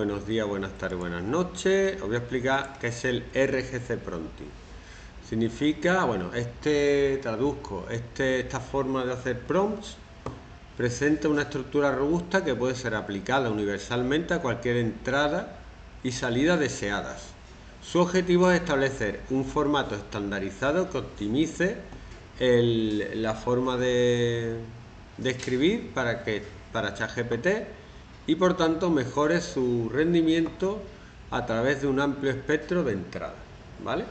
Buenos días, buenas tardes, buenas noches. Os voy a explicar qué es el RGC Prompting. Significa, bueno, este, traduzco, este, esta forma de hacer prompts presenta una estructura robusta que puede ser aplicada universalmente a cualquier entrada y salida deseadas. Su objetivo es establecer un formato estandarizado que optimice la forma de, de escribir para que para ChatGPT y por tanto mejore su rendimiento a través de un amplio espectro de entradas, ¿vale?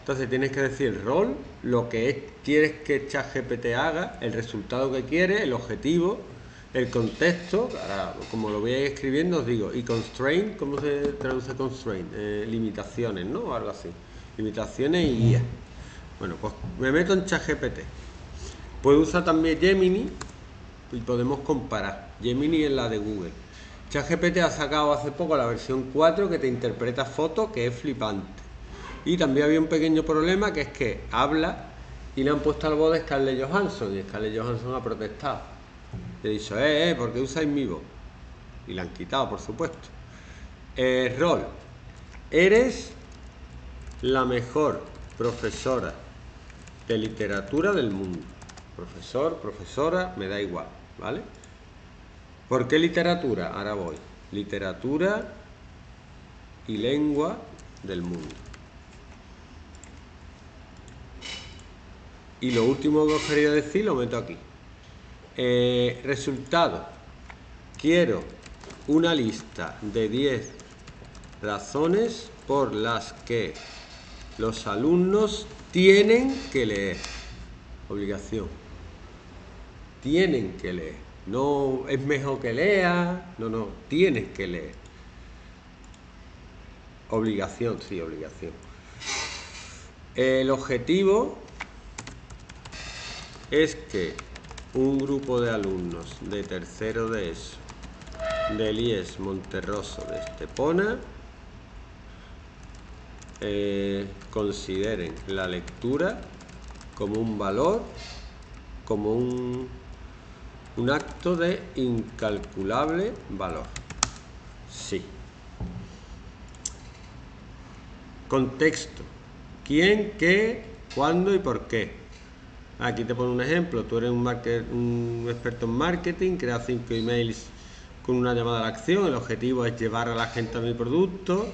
Entonces tienes que decir rol, lo que quieres que ChatGPT haga, el resultado que quiere, el objetivo, el contexto, como lo voy a ir escribiendo os digo, y constraint, ¿cómo se traduce constraint? Eh, limitaciones, ¿no? O algo así. Limitaciones y guías. Bueno, pues me meto en ChatGPT. Puedo usar también Gemini y podemos comparar. Gemini es la de Google. ChatGPT ha sacado hace poco la versión 4 que te interpreta fotos, que es flipante. Y también había un pequeño problema que es que habla y le han puesto al voz de Scarlett Johansson y Scarlett Johansson ha protestado. Le he eh, eh, ¿por qué usáis mi voz? Y la han quitado, por supuesto. Eh, rol. Eres la mejor profesora de literatura del mundo. Profesor, profesora, me da igual, ¿vale? ¿Por qué literatura? Ahora voy. Literatura y lengua del mundo. Y lo último que os quería decir lo meto aquí. Eh, resultado. Quiero una lista de 10 razones por las que los alumnos tienen que leer. Obligación. Tienen que leer. No es mejor que lea, no, no, tienes que leer. Obligación, sí, obligación. El objetivo es que un grupo de alumnos de tercero de eso, de IES Monterroso de Estepona, eh, consideren la lectura como un valor, como un un acto de incalculable valor. Sí. Contexto. ¿Quién, qué, cuándo y por qué? Aquí te pongo un ejemplo. Tú eres un, un experto en marketing, creas cinco emails con una llamada a la acción. El objetivo es llevar a la gente a mi producto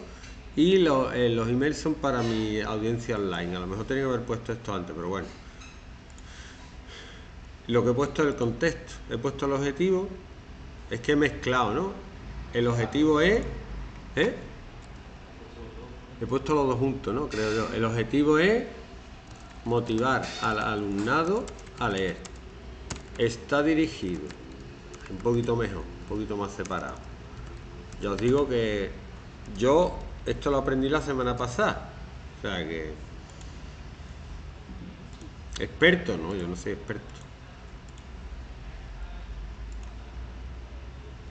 y eh, los emails son para mi audiencia online. A lo mejor tenía que haber puesto esto antes, pero bueno lo que he puesto es el contexto, he puesto el objetivo, es que he mezclado, ¿no? El objetivo es, ¿eh? He puesto los dos juntos, ¿no? Creo yo. El objetivo es motivar al alumnado a leer. Está dirigido, un poquito mejor, un poquito más separado. Ya os digo que yo esto lo aprendí la semana pasada. O sea que... Experto, ¿no? Yo no soy experto.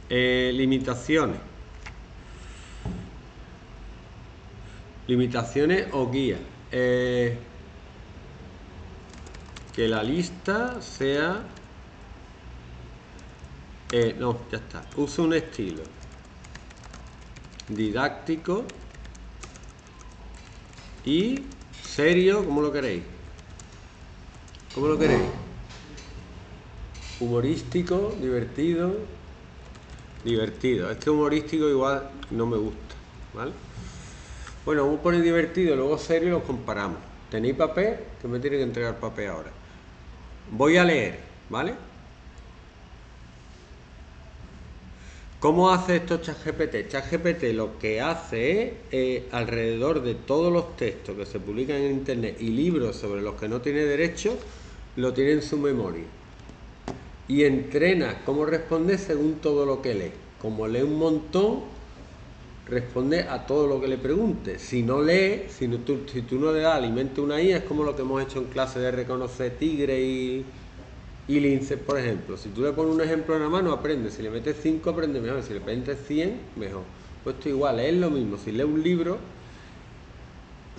Eh, limitaciones. Limitaciones o guías. Eh, que la lista sea... Eh, no, ya está. Usa un estilo didáctico y serio, como lo queréis? ¿Cómo lo queréis? Humorístico, divertido, Divertido. Este humorístico igual no me gusta, ¿vale? Bueno, vamos a poner divertido, luego serio y los comparamos. ¿Tenéis papel? Que me tiene que entregar papel ahora. Voy a leer, ¿vale? ¿Cómo hace esto ChatGPT? ChatGPT lo que hace es, eh, alrededor de todos los textos que se publican en Internet y libros sobre los que no tiene derecho, lo tiene en su memoria y entrena cómo responde según todo lo que lee. Como lee un montón, responde a todo lo que le pregunte. Si no lee, si, tú, no le das alimento a una IA, es como lo que hemos hecho en clase de reconocer tigre y, y lince, por ejemplo. Si tú le pones un ejemplo en la mano, aprende. Si le metes 5, aprende mejor. Si le metes 100, mejor. Pues esto igual, es lo mismo. Si lee un libro,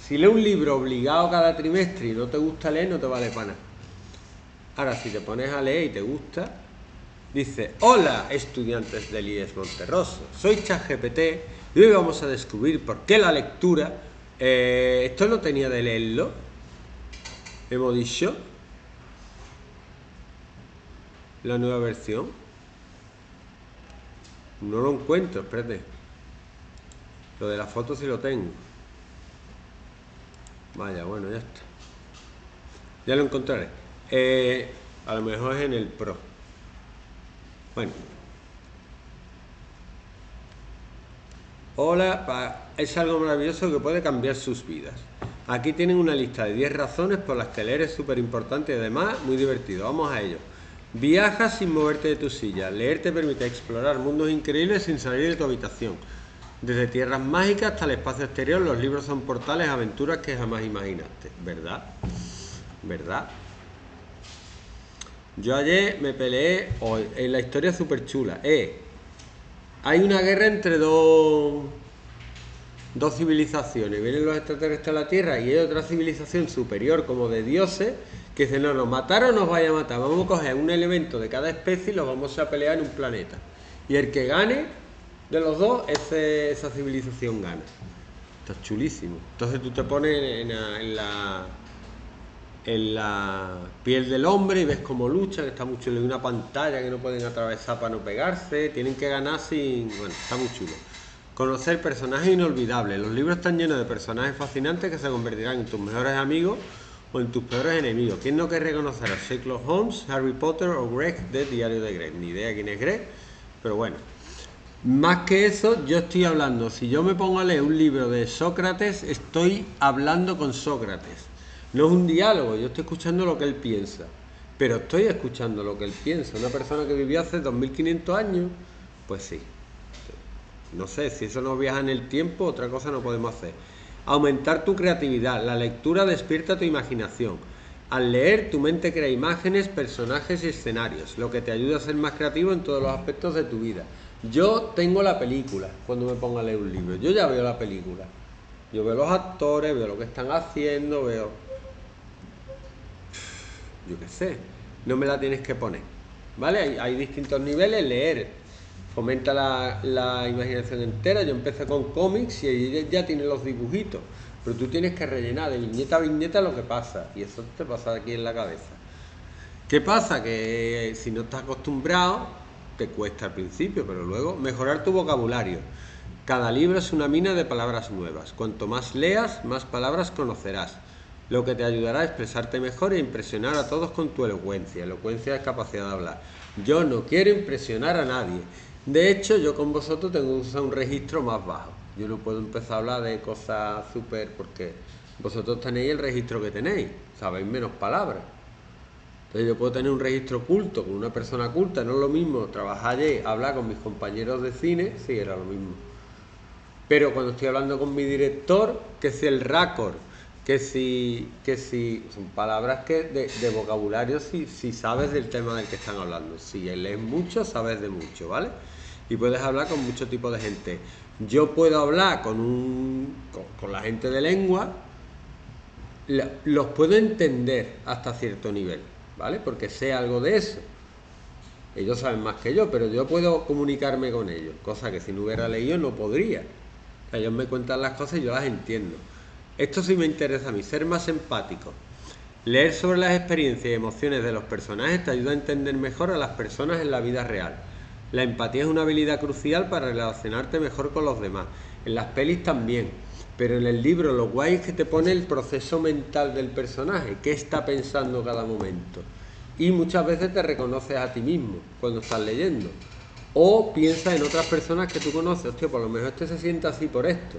si lee un libro obligado cada trimestre y no te gusta leer, no te vale para nada. Ahora, si te pones a leer y te gusta, dice, hola estudiantes del IES Monterroso, soy ChatGPT Y hoy vamos a descubrir por qué la lectura, eh, esto no tenía de leerlo, hemos dicho, la nueva versión. No lo encuentro, espérate. Lo de la foto sí lo tengo. Vaya, bueno, ya está. Ya lo encontraré. Eh, a lo mejor es en el Pro. Bueno. Hola, es algo maravilloso que puede cambiar sus vidas. Aquí tienen una lista de 10 razones por las que leer es súper importante y además muy divertido. Vamos a ello. Viaja sin moverte de tu silla. Leer te permite explorar mundos increíbles sin salir de tu habitación. Desde tierras mágicas hasta el espacio exterior, los libros son portales, aventuras que jamás imaginaste. ¿Verdad? ¿Verdad? Yo ayer me peleé hoy, en la historia súper chula. Eh, hay una guerra entre dos, dos civilizaciones. Vienen los extraterrestres a la Tierra y hay otra civilización superior como de dioses que dicen, no, nos matar o nos vaya a matar. Vamos a coger un elemento de cada especie y los vamos a pelear en un planeta. Y el que gane de los dos, esa civilización gana. Esto es chulísimo. Entonces tú te pones en la piel del hombre y ves cómo luchan, está muy chulo. Hay una pantalla que no pueden atravesar para no pegarse, tienen que ganar sin. Bueno, está muy chulo. Conocer personajes inolvidables. Los libros están llenos de personajes fascinantes que se convertirán en tus mejores amigos o en tus peores enemigos. ¿Quién no quiere reconocer a Sherlock Holmes, Harry Potter o Greg de Diario de Greg? Ni idea quién es Greg, pero bueno. Más que eso, yo estoy hablando. Si yo me pongo a leer un libro de Sócrates, estoy hablando con Sócrates no es un diálogo, yo estoy escuchando lo que él piensa, pero estoy escuchando lo que él piensa. Una persona que vivió hace 2500 años, pues sí. No sé, si eso no viaja en el tiempo, otra cosa no podemos hacer. Aumentar tu creatividad. La lectura despierta tu imaginación. Al leer, tu mente crea imágenes, personajes y escenarios, lo que te ayuda a ser más creativo en todos los aspectos de tu vida. Yo tengo la película cuando me pongo a leer un libro. Yo ya veo la película. Yo veo los actores, veo lo que están haciendo, veo yo qué sé, no me la tienes que poner. ¿Vale? Hay, distintos niveles, leer fomenta la, imaginación entera. Yo empecé con cómics y ella ya tiene los dibujitos, pero tú tienes que rellenar de viñeta a viñeta lo que pasa, y eso te pasa aquí en la cabeza. ¿Qué pasa? Que si no estás acostumbrado, te cuesta al principio, pero luego mejorar tu vocabulario. Cada libro es una mina de palabras nuevas. Cuanto más leas, más palabras conocerás lo que te ayudará a expresarte mejor e impresionar a todos con tu elocuencia. Elocuencia es capacidad de hablar. Yo no quiero impresionar a nadie. De hecho, yo con vosotros tengo un registro más bajo. Yo no puedo empezar a hablar de cosas súper porque vosotros tenéis el registro que tenéis, sabéis menos palabras. Entonces yo puedo tener un registro culto con una persona culta, no es lo mismo trabajar allí, hablar con mis compañeros de cine, sí, era lo mismo. Pero cuando estoy hablando con mi director, que es el RACOR, que si, que si son palabras que de, vocabulario si, si, sabes del tema del que están hablando. Si lees mucho, sabes de mucho, ¿vale? Y puedes hablar con mucho tipo de gente. Yo puedo hablar con, un, con, la gente de lengua, los puedo entender hasta cierto nivel, ¿vale? Porque sé algo de eso. Ellos saben más que yo, pero yo puedo comunicarme con ellos, cosa que si no hubiera leído no podría. Ellos me cuentan las cosas y yo las entiendo. Esto sí me interesa a mí, ser más empático. Leer sobre las experiencias y emociones de los personajes te ayuda a entender mejor a las personas en la vida real. La empatía es una habilidad crucial para relacionarte mejor con los demás. En las pelis también, pero en el libro lo guay es que te pone el proceso mental del personaje, qué está pensando cada momento. Y muchas veces te reconoces a ti mismo cuando estás leyendo. O piensas en otras personas que tú conoces, hostia, por lo mejor este se siente así por esto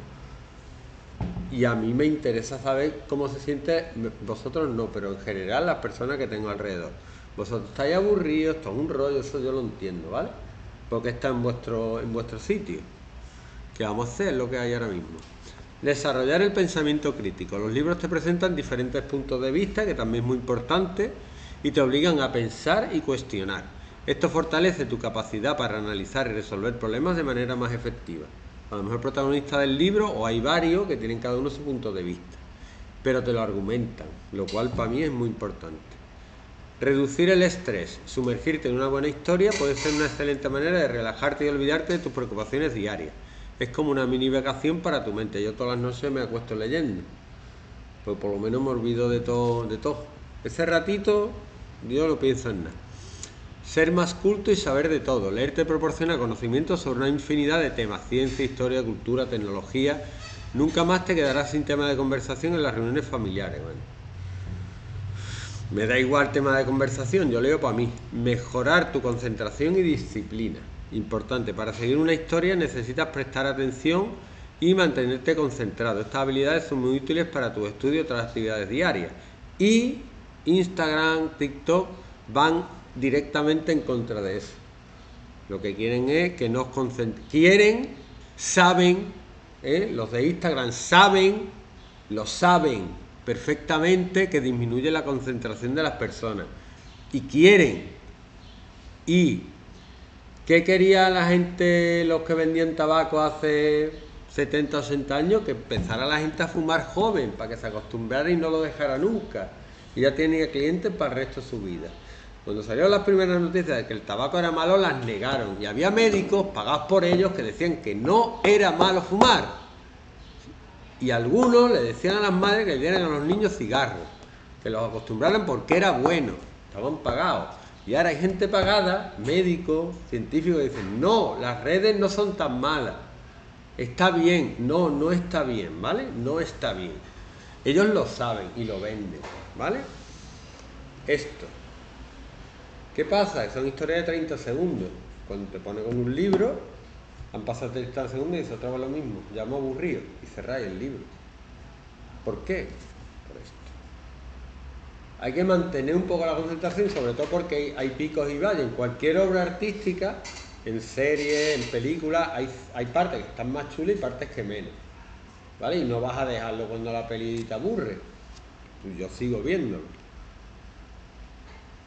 y a mí me interesa saber cómo se siente, vosotros no, pero en general las personas que tengo alrededor. Vosotros estáis aburridos, esto es un rollo, eso yo lo entiendo, ¿vale? Porque está en vuestro, en vuestro sitio. ¿Qué vamos a hacer? Lo que hay ahora mismo. Desarrollar el pensamiento crítico. Los libros te presentan diferentes puntos de vista, que también es muy importante, y te obligan a pensar y cuestionar. Esto fortalece tu capacidad para analizar y resolver problemas de manera más efectiva a lo mejor protagonista del libro o hay varios que tienen cada uno su punto de vista, pero te lo argumentan, lo cual para mí es muy importante. Reducir el estrés, sumergirte en una buena historia puede ser una excelente manera de relajarte y olvidarte de tus preocupaciones diarias. es como una mini vacación para tu mente. Yo todas las noches me acuesto leyendo. Pues por lo menos me olvido de todo, de todo. Ese ratito yo no pienso en nada. Ser más culto y saber de todo. Leer te proporciona conocimiento sobre una infinidad de temas, ciencia, historia, cultura, tecnología. Nunca más te quedarás sin tema de conversación en las reuniones familiares. Me da igual tema de conversación, yo leo para mí. Mejorar tu concentración y disciplina. Importante, para seguir una historia necesitas prestar atención y mantenerte concentrado. Estas habilidades son muy útiles para tu estudio y otras actividades diarias. Y Instagram, TikTok van directamente en contra de eso. Lo que quieren es que nos concentremos. Quieren, saben, ¿eh? los de Instagram saben, lo saben perfectamente que disminuye la concentración de las personas. Y quieren. ¿Y qué quería la gente, los que vendían tabaco hace 70 o 80 años? Que empezara la gente a fumar joven para que se acostumbrara y no lo dejara nunca y ya tenía clientes para el resto de su vida. Cuando salieron las primeras noticias de que el tabaco era malo, las negaron. Y había médicos pagados por ellos que decían que no era malo fumar. Y algunos le decían a las madres que le dieran a los niños cigarros, que los acostumbraran porque era bueno, estaban pagados. Y ahora hay gente pagada, médicos, científicos, que dicen, no, las redes no son tan malas. Está bien, no, no está bien, ¿vale? No está bien. Ellos lo saben y lo venden. ¿Vale? Esto. ¿Qué pasa? Son historias de 30 segundos. Cuando te pone con un libro, han pasado 30 segundos y dice otra lo mismo. Ya me aburrido y cerráis el libro. ¿Por qué? Por esto. Hay que mantener un poco la concentración, sobre todo porque hay, picos y valles. En cualquier obra artística, en serie, en película, hay, hay partes que están más chulas y partes que menos. ¿Vale? Y no vas a dejarlo cuando la peli aburre yo sigo viéndolo.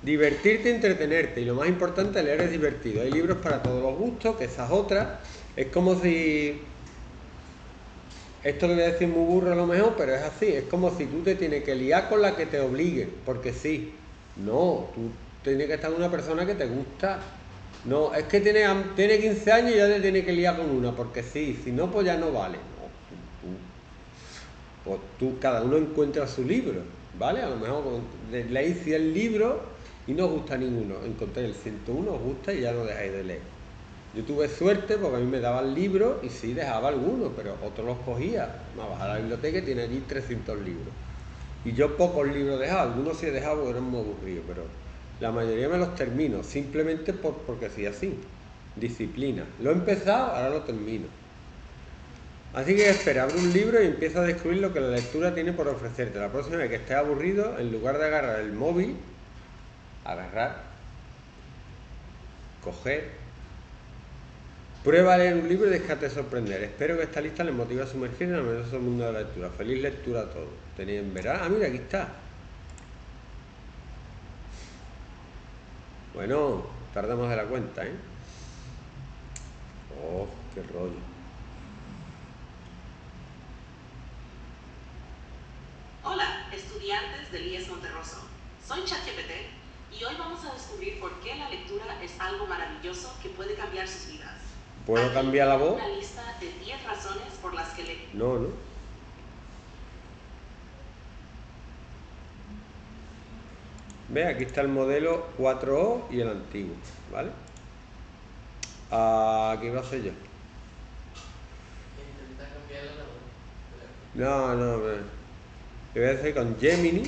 Divertirte entretenerte. Y lo más importante, leer es divertido. Hay libros para todos los gustos, que esas otras. Es como si. Esto lo voy a decir muy burro a lo mejor, pero es así. Es como si tú te tienes que liar con la que te obligue, porque sí. No, tú tienes que estar con una persona que te gusta. No, es que tiene, tiene 15 años y ya te tiene que liar con una, porque sí. Si no, pues ya no vale. O tú, cada uno encuentra su libro, ¿vale? A lo mejor leéis 100 libros y no os gusta ninguno. Encontré el 101, os gusta y ya no dejáis de leer. Yo tuve suerte porque a mí me daban libros y sí dejaba algunos, pero otros los cogía. Me bajaba a la biblioteca y tiene allí 300 libros. Y yo pocos libros dejaba, algunos sí he dejado porque eran muy aburridos, pero la mayoría me los termino, simplemente por, porque sí así. Disciplina. Lo he empezado, ahora lo termino. Así que espera, abre un libro y empieza a descubrir lo que la lectura tiene por ofrecerte. La próxima vez que estés aburrido, en lugar de agarrar el móvil, agarrar, coger, prueba a leer un libro y déjate sorprender. Espero que esta lista les motive a sumergir en el maravilloso mundo de la lectura. Feliz lectura a todos. Tenéis en verano. Ah, mira, aquí está. Bueno, tardamos de la cuenta, ¿eh? Oh, qué rollo. Hola, estudiantes del IES Monterroso. Soy ChatGPT y hoy vamos a descubrir por qué la lectura es algo maravilloso que puede cambiar sus vidas. ¿Puedo cambiar la voz? Una lista de 10 razones por las que le... No, no. Ve, aquí está el modelo 4O y el antiguo, ¿vale? Aquí va a ser yo. No, no, no. Lo voy a hacer con Gemini.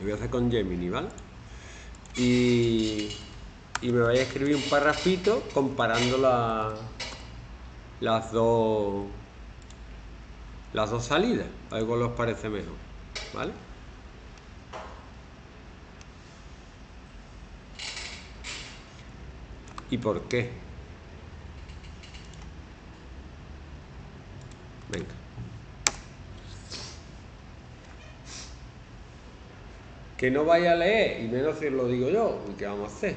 Lo voy a hacer con Gemini, ¿vale? Y, y me voy a escribir un parrafito comparando la, las dos las dos salidas, a ver cuál os parece mejor, ¿vale? ¿Y por qué? Que no vaya a leer, y menos si lo digo yo, ¿qué vamos a hacer?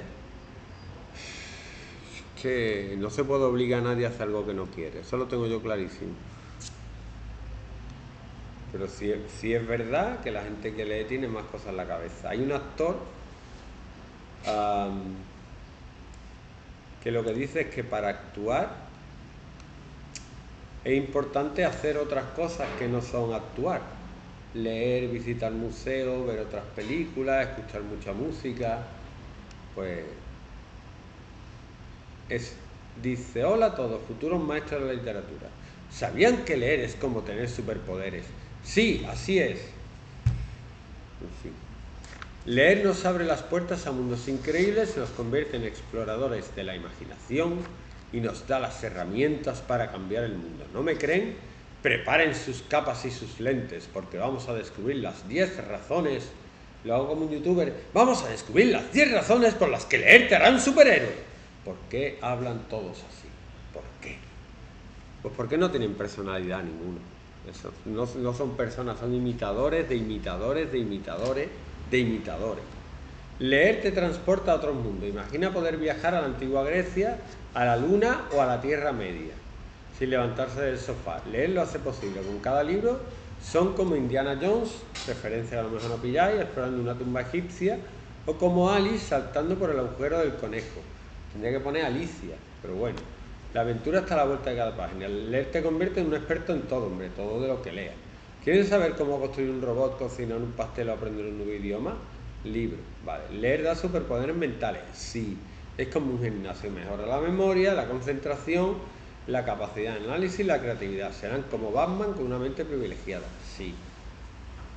que no se puede obligar a nadie a hacer algo que no quiere, eso lo tengo yo clarísimo. Pero sí, es verdad que la gente que lee tiene más cosas en la cabeza. Hay un actor que lo que dice es que para actuar es importante hacer otras cosas que no son actuar. Leer, visitar museos, ver otras películas, escuchar mucha música. Pues es, dice, hola a todos, futuros maestros de la literatura. ¿Sabían que leer es como tener superpoderes? Sí, así es. En fin. Leer nos abre las puertas a mundos increíbles, nos convierte en exploradores de la imaginación y nos da las herramientas para cambiar el mundo. ¿No me creen? Preparen sus capas y sus lentes porque vamos a descubrir las 10 razones. Lo hago como un youtuber. Vamos a descubrir las 10 razones por las que leer te hará un superhéroe. ¿Por qué hablan todos así? ¿Por qué? Pues porque no tienen personalidad ninguno. no, no son personas, son imitadores de imitadores de imitadores de imitadores. Leer te transporta a otro mundo. Imagina poder viajar a la antigua Grecia, a la Luna o a la Tierra Media, levantarse del sofá. Leer lo hace posible. Con cada libro son como Indiana Jones, referencia a lo mejor no pilláis, explorando una tumba egipcia, o como Alice saltando por el agujero del conejo. Tendría que poner Alicia, pero bueno. La aventura está a la vuelta de cada página. leer te convierte en un experto en todo, hombre, todo de lo que leas. ¿Quieren saber cómo construir un robot, cocinar un pastel o aprender un nuevo idioma? Libro. Vale. ¿Leer da superpoderes mentales? Sí. Es como un gimnasio. Mejora la memoria, la concentración, la capacidad de análisis y la creatividad. Serán como Batman con una mente privilegiada. Sí.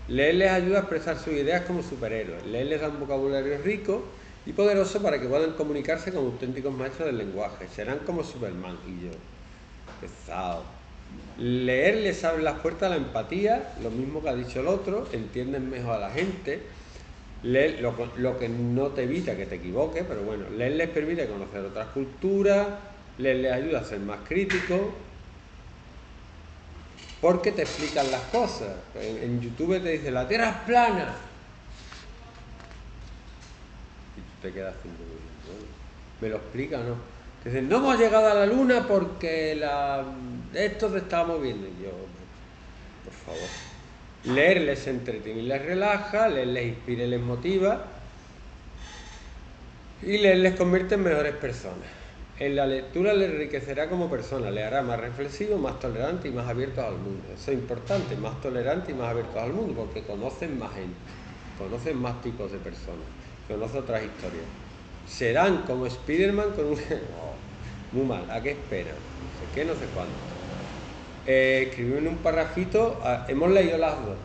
Leer les ayuda a expresar sus ideas como superhéroes. Leer les da un vocabulario rico y poderoso para que puedan comunicarse como auténticos maestros del lenguaje. Serán como Superman y yo. Pesado. Leer les abre las puertas a la empatía, lo mismo que ha dicho el otro, entienden mejor a la gente. Leer lo, que no te evita que te equivoques, pero bueno, leer les permite conocer otras culturas, les ayuda a ser más críticos, porque te explican las cosas. En, YouTube te dice, la Tierra es plana. Y tú te quedas sin ¿Me lo explica no? Dicen, no hemos llegado a la luna porque la... esto se está moviendo. Y yo, por favor. Leer les entretiene y les relaja, les inspira y les motiva. Y leer les convierte en mejores personas. En la lectura les enriquecerá como persona, le hará más reflexivo, más tolerante y más abiertos al mundo. Eso es importante, más tolerante y más abiertos al mundo, porque conocen más gente, conocen más tipos de personas, conocen otras historias. Serán como Spider-Man con un... Muy mal, ¿a qué esperan? No sé qué, no sé cuánto. Eh, en un parrafito, ah, hemos leído las dos.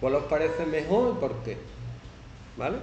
¿Cuál os parece mejor y por qué? ¿Vale?